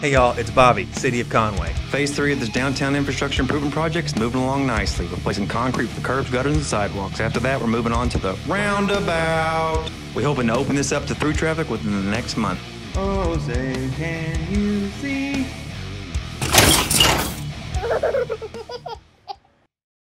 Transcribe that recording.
Hey y'all, it's Bobby, City of Conway. Phase three of this downtown infrastructure improvement project is moving along nicely, replacing concrete for the curbs, gutters, and sidewalks. After that, we're moving on to the roundabout. We're hoping to open this up to through traffic within the next month. Oh, say, can you see